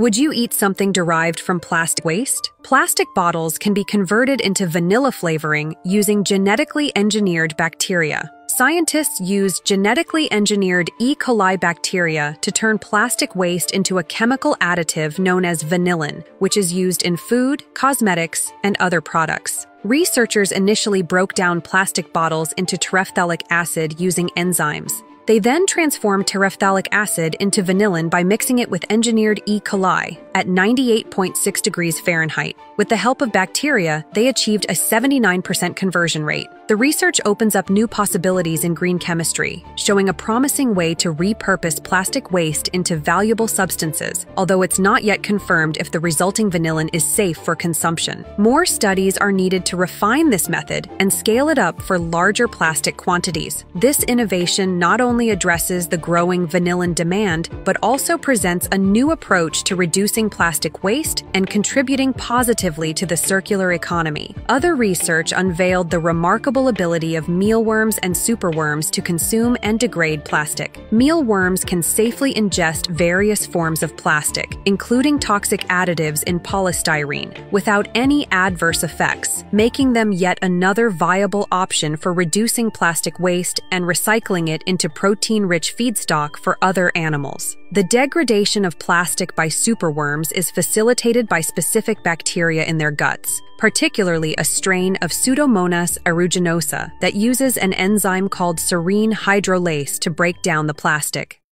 Would you eat something derived from plastic waste? Plastic bottles can be converted into vanilla flavoring using genetically engineered bacteria. Scientists use genetically engineered E. coli bacteria to turn plastic waste into a chemical additive known as vanillin, which is used in food, cosmetics, and other products. Researchers initially broke down plastic bottles into terephthalic acid using enzymes. They then transformed terephthalic acid into vanillin by mixing it with engineered E. coli at 98.6 degrees Fahrenheit. With the help of bacteria, they achieved a 79% conversion rate. The research opens up new possibilities in green chemistry, showing a promising way to repurpose plastic waste into valuable substances, although it's not yet confirmed if the resulting vanillin is safe for consumption. More studies are needed to refine this method and scale it up for larger plastic quantities. This innovation not only addresses the growing vanillin demand, but also presents a new approach to reducing plastic waste and contributing positively to the circular economy. Other research unveiled the remarkable ability of mealworms and superworms to consume and degrade plastic. Mealworms can safely ingest various forms of plastic, including toxic additives in polystyrene, without any adverse effects, making them yet another viable option for reducing plastic waste and recycling it into protein rich feedstock for other animals. The degradation of plastic by superworms is facilitated by specific bacteria in their guts, particularly a strain of Pseudomonas aeruginosa that uses an enzyme called serine hydrolase to break down the plastic.